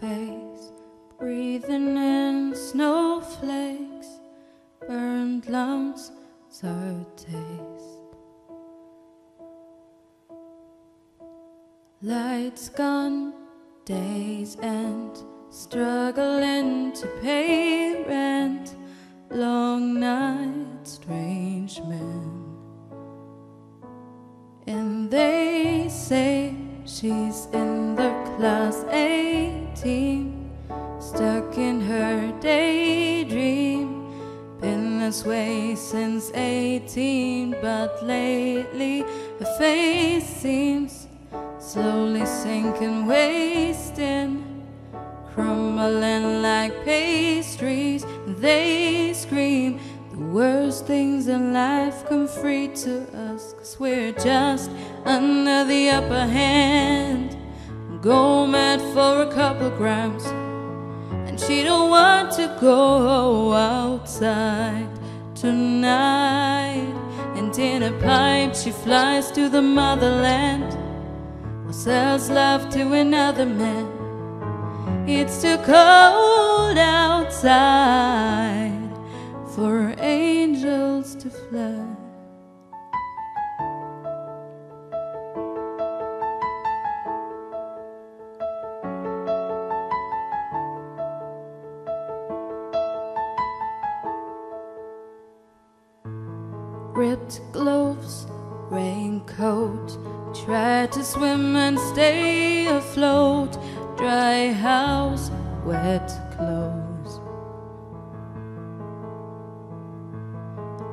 face, breathing in snowflakes, burned lumps, sour taste. Lights gone, days end, struggling to pay rent, long nights, strange men. And they say she's in the class A 18, stuck in her daydream. Been this way since 18, but lately her face seems slowly sinking, wasting crumbling like pastries. They scream the worst things in life come free to us, cause we're just under the upper hand. Go mad for a couple grams, and she don't want to go outside tonight. And in a pipe, she flies to the motherland, or sells love to another man. It's too cold outside for angels to fly. Ripped gloves, raincoat, try to swim and stay afloat dry house, wet clothes.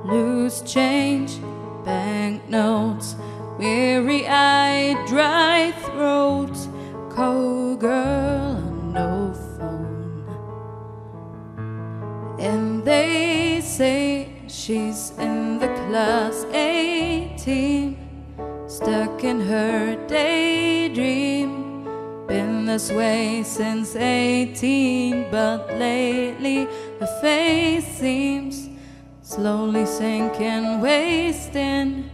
Loose change, banknotes, weary eyed, dry she's in the class A Team, stuck in her daydream been this way since 18, but lately the face seems slowly sinking, wasting,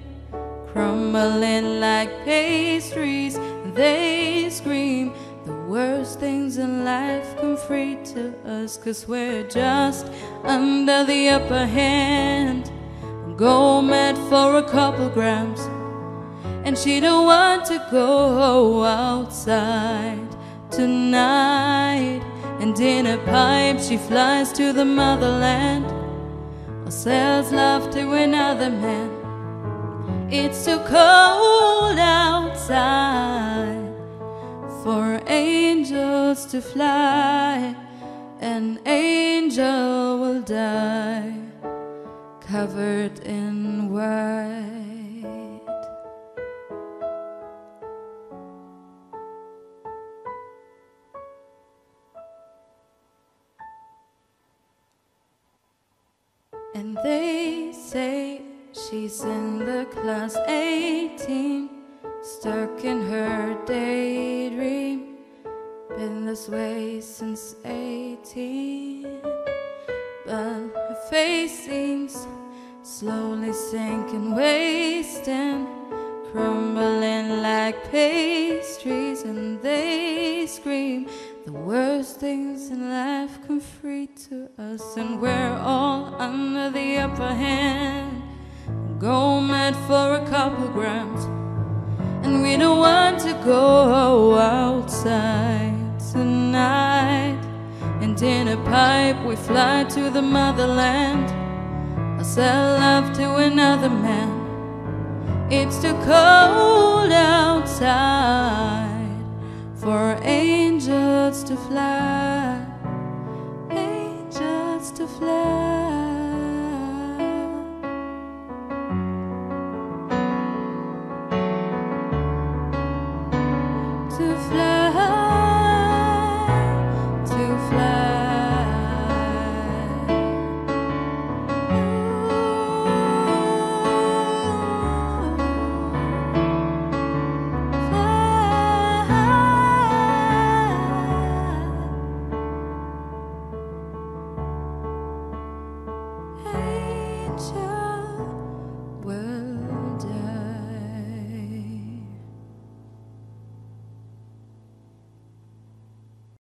crumbling like pastries. They scream worst things in life come free to us, cause we're just under the upper hand. Go mad for a couple grams and she don't want to go outside tonight. And in a pipe she flies to the motherland or sells love to another man. It's too cold outside angels to fly. An angel will die covered in white. And they say she's in the class A Team, stuck in her daydream. Been this way since 18, but her face seems slowly sinking, wasting, crumbling like pastries, and they scream. The worst things in life come free to us, and we're all under the upper hand. Go mad for a couple grams, and we don't want to go outside And in a pipe, we fly to the motherland, or sell love to another man. It's too cold outside for angels to fly, show.